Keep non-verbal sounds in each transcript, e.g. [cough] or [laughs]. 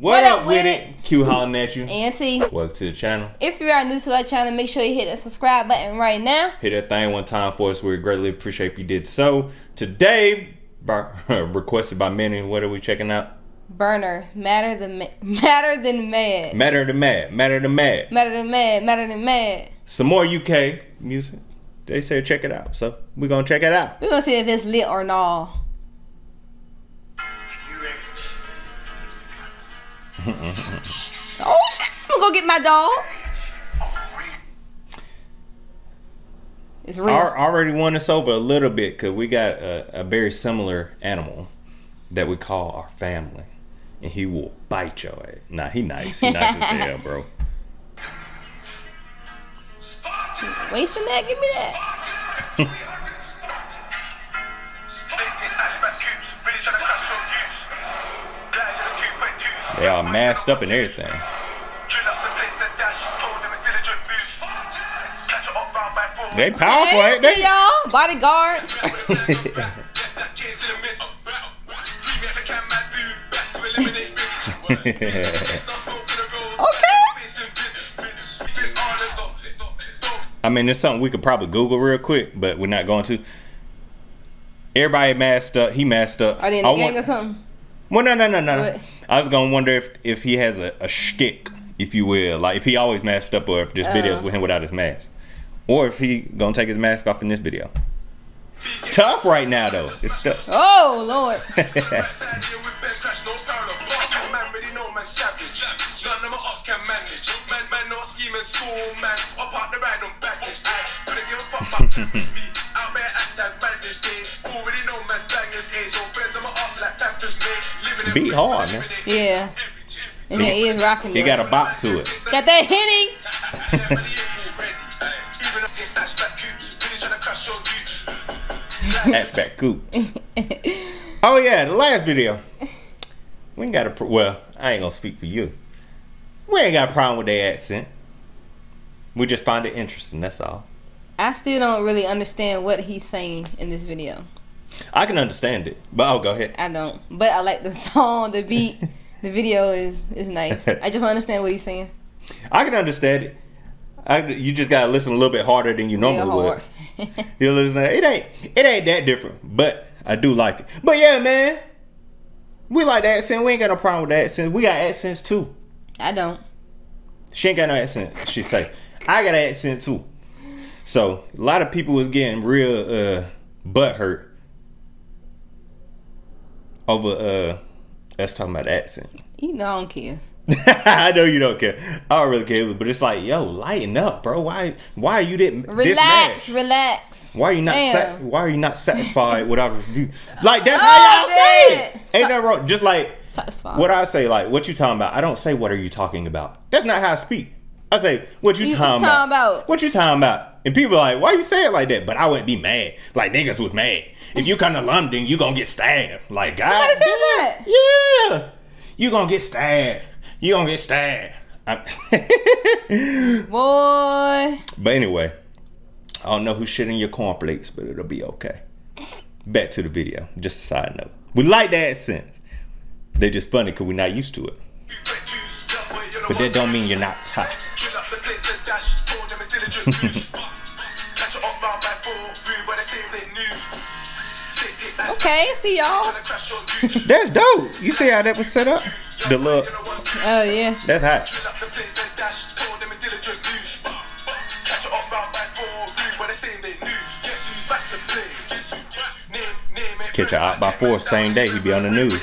What, up with it? Q hollering at you. Auntie. Welcome to the channel. If you are new to our channel, make sure you hit that subscribe button right now. Hit that thing one time for us. We greatly appreciate if you did so. Today, by, [laughs] requested by many, what are we checking out? Burner. Madder than ma- madder than mad. Madder than mad. Madder than mad. Madder than mad. Madder than mad. Some more UK music. They said check it out. So we're gonna check it out. We're gonna see if it's lit or not. Oh shit! I'm gonna go get my dog. It's real. I already won us over a little bit because we got a, a very similar animal that we call our family, and he will bite your ass. Nah, he nice. He nice as hell, bro. Wasting that? Give me that. [laughs] They all masked up and everything. They powerful, Hey, ain't they? see y'all, bodyguards. [laughs] okay. I mean, it's something we could probably Google real quick, but we're not going to. Everybody masked up. He masked up. Are they in the I gang want- or something? Well, no, no, no, no. What? I was gonna wonder if if he has a, a shtick, if you will, like if he always masked up, or if there's videos Uh. with him without his mask, or if he gonna take his mask off in this video. Tough right now though. It's tough. Oh Lord. [laughs] [laughs] Beat hard, man. Yeah. And that is rocking. He got a bop to it. Got that hitting. Hatchback coupe. oh yeah, the last video. We ain't got a pro- well. I ain't gonna speak for you. We ain't got a problem with their accent. We just find it interesting. That's all. I still don't really understand what he's saying in this video. I can understand it, but I'll go ahead. I don't. But I like the song, the beat, the video is is nice. I just don't understand what he's saying. I can understand it. I, you just gotta listen a little bit harder than you normally would. [laughs] You listen. It ain't. It ain't that different, but I do like it. But yeah, man, we like the accent. We ain't got no problem with the accent. We got accents too. I don't. She ain't got no accent. She say, I got an accent too. So a lot of people was getting real uh butt hurt over uh us talking about accent. You know I don't care. [laughs] I know you don't care. I don't really care, but it's like, yo, lighten up, bro. Why why are you didn't Relax, relax. Why are you not sa- why are you not satisfied with our review? [laughs] Like that's Oh, how y'all say it. Ain't that wrong? Just like Satisfied. what I say, like what you talking about. I don't say what are you talking about. That's not how I speak. I say what you, You- talking, about. talking about? What you talking about? And people are like, why you say it like that? But I wouldn't be mad. Like niggas was mad. If you come to London, you gonna get stabbed. Like God, Somebody said damn. that. Yeah, you gonna get stabbed. You gonna get stabbed. [laughs] Boy. but anyway, I don't know who shit in your cornflakes, but it'll be okay. Back to the video. Just a side note. We like the accents. They're just funny because we're not used to it. But that don't mean you're not tough. [laughs] Okay, see y'all. That's dope. You see how that was set up? The look. Oh yeah. That's hot. Catch her out by four same day. He be on the news.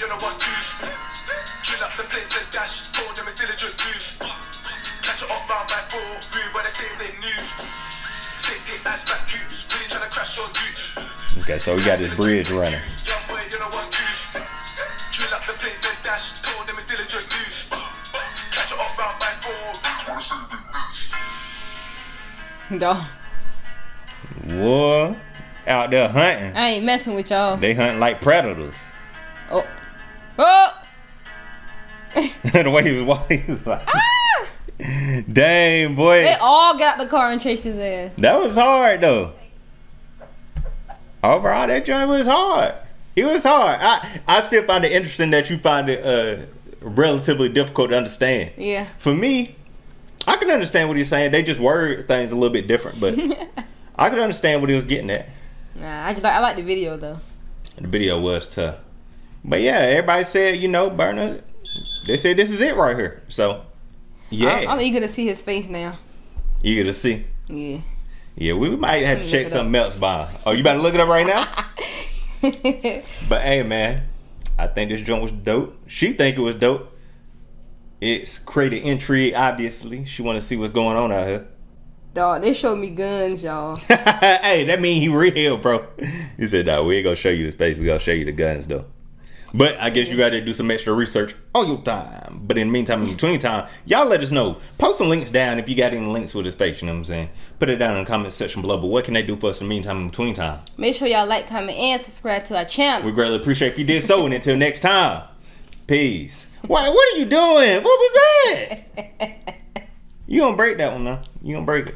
you know what's goose. Kill up the place and dash, told them it's diligent moves. Catch it up round by four, rude by the same they news. Stick take ass back goops, really trying to crash your boots. Okay, so we got this bridge running. Dog. Out there hunting. I ain't messing with y'all. They hunt like predators. Oh. Oh! [laughs] the way he was walking, he was like, dang, boy. They all got the car and chased his ass. That was hard, though. Overall, that joint was hard. It was hard. I, I still find it interesting that you find it uh, relatively difficult to understand. Yeah. For me, I can understand what he's saying. They just word things a little bit different, but [laughs] I can understand what he was getting at. Nah, I just I like the video though. The video was tough. But yeah, everybody said, you know, Burner, they said this is it right here. So, yeah. I'm, I'm eager to see his face now. Eager to see. Yeah. Yeah, we might have to check something else by. Oh, you better look it up right now? [laughs] but hey, man, I think this joint was dope. She think it was dope. It's created intrigue, obviously. She want to see what's going on out here. Dog, they showed me guns, y'all. [laughs] hey, that mean he real, bro. He said, "Nah, we ain't gonna show you the space. We gonna show you the guns, though." But I guess you got to do some extra research on your time. But in the meantime, in between time, y'all let us know. Post some links down if you got any links with this space. You know what I'm saying? Put it down in the comment section below. But what can they do for us in the meantime, in between time? Make sure y'all like, comment, and subscribe to our channel. We greatly appreciate if you did so. And until next time, peace. What? What are you doing? What was that? [laughs] You gonna break that one, now? You gonna break it?